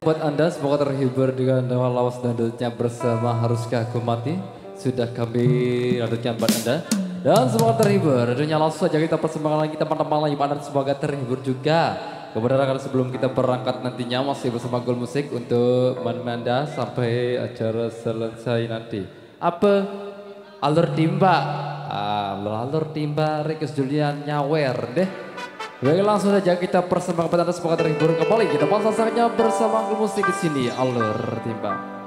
Buat Anda semoga terhibur dengan dengan lawas dangdutnya bersama Haruskah Aku Mati? Sudah kami lanjutkan buat Anda. Dan semoga terhibur Tentunya langsung saja kita persembahkan lagi teman-teman lagi Anda semoga terhibur juga Kemudian rekan sebelum kita berangkat nantinya masih bersama Gol Musik untuk menemani Anda sampai acara selesai nanti. Apa? Alur timba. Ah, alur timba Rikus Julian nyawer deh. Baik langsung saja kita persembahkan kepada semoga terhibur kembali. Kita pasang bersama Gol Musik di sini Alur timba.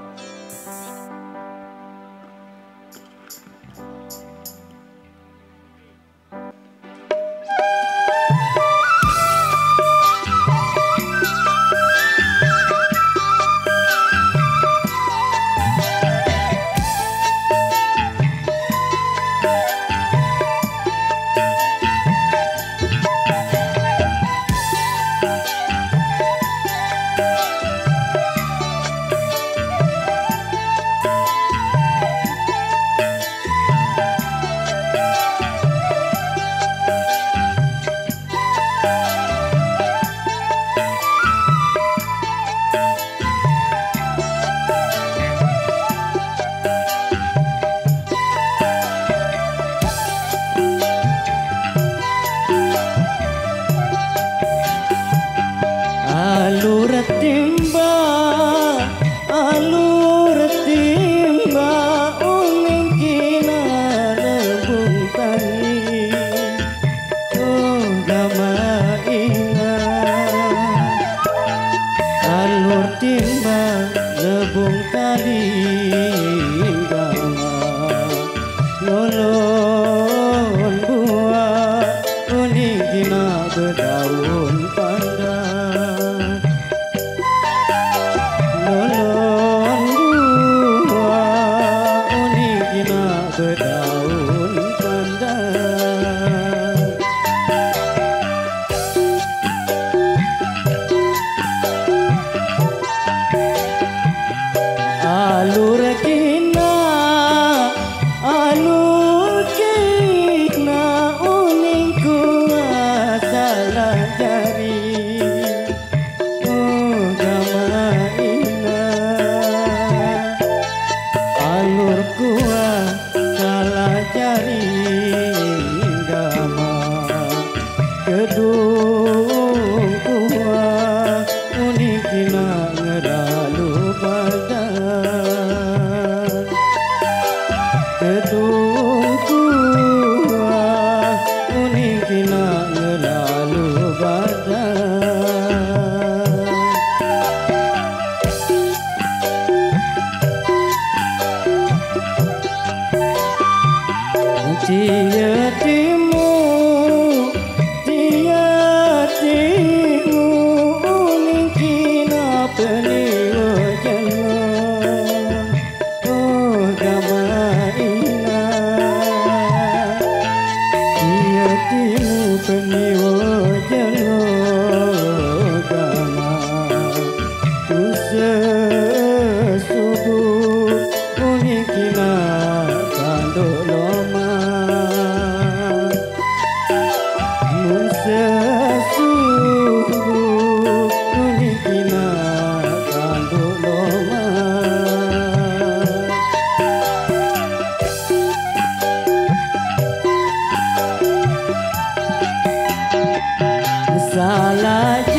আলোর কে dear, dear. salah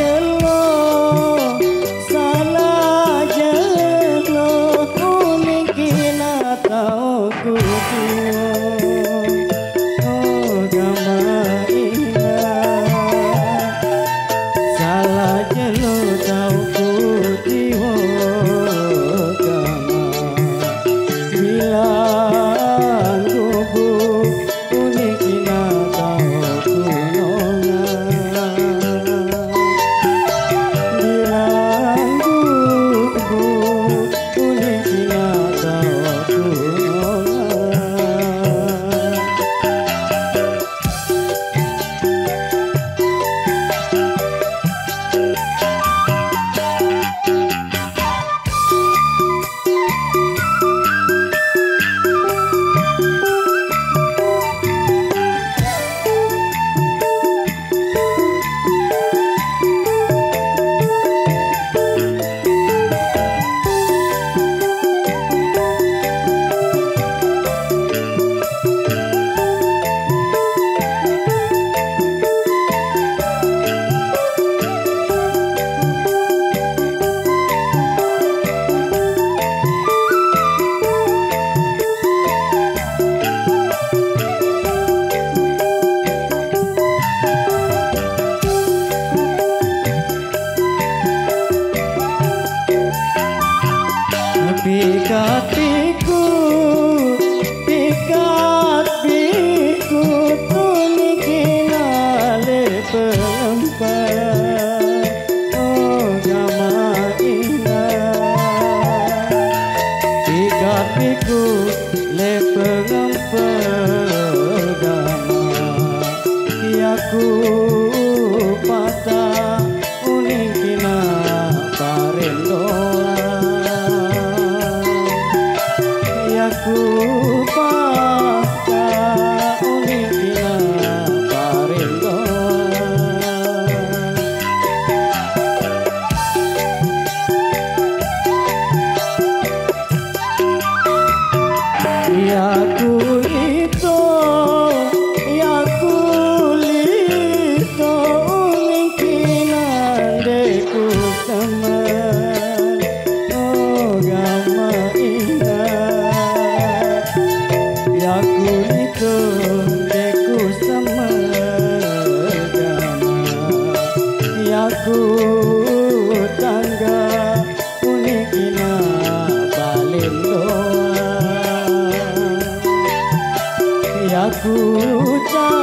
Guru Chan.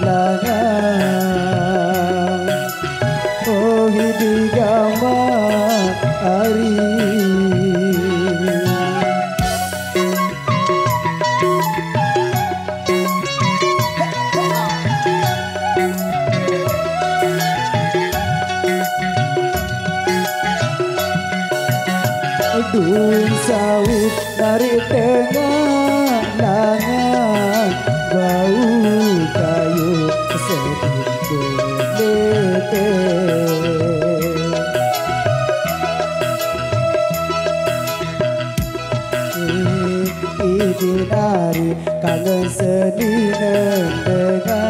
langang oh di gambar hari sawit dari tengah ಊಟಾಯು ಸರಿತು ಬೇತೆ ದಾರಿ ಕಲಸಲಿ ನಂದಗಾ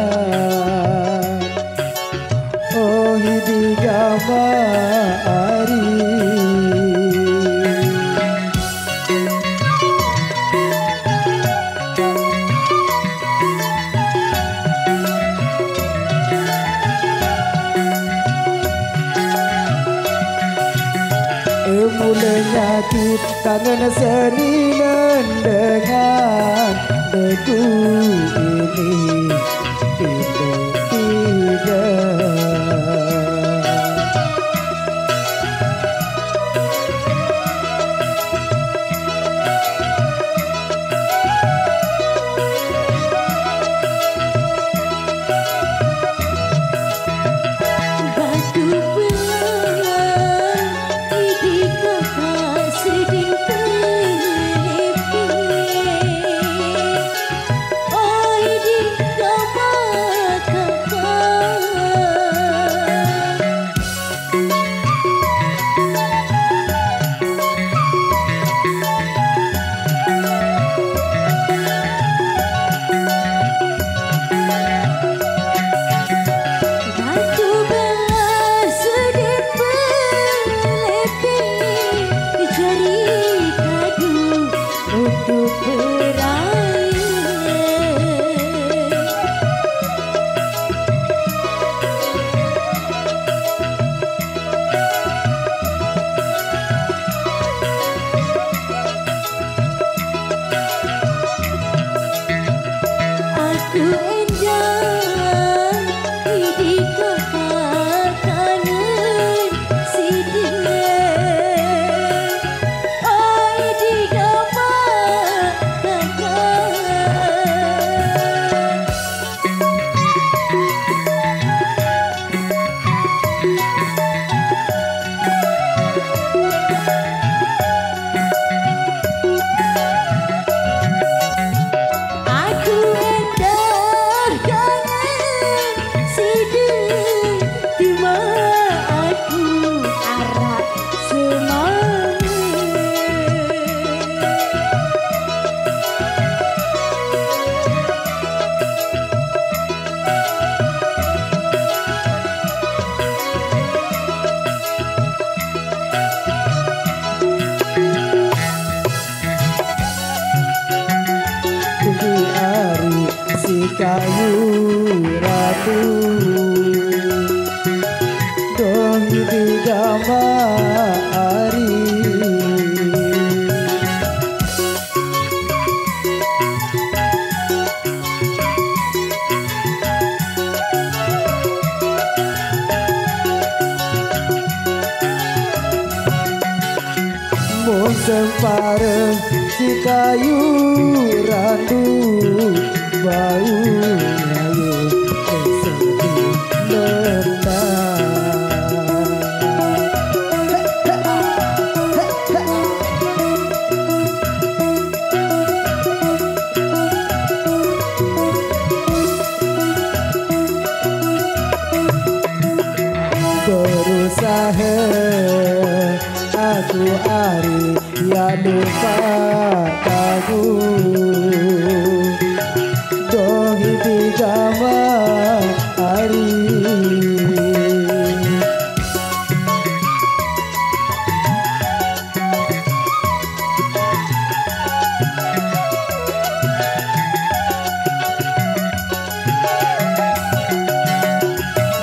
kangen seni dengan deku ini Pindah tiga. Sempareng si kayu randu bau layu kesedi berusaha aku hari lupataku Jogi di jama hari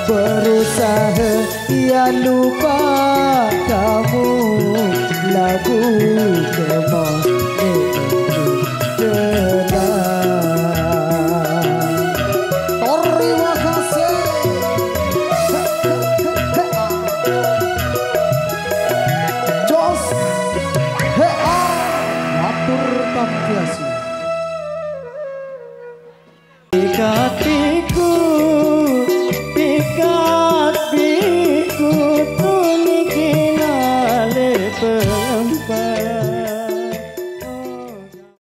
Berusaha ia lupa kamu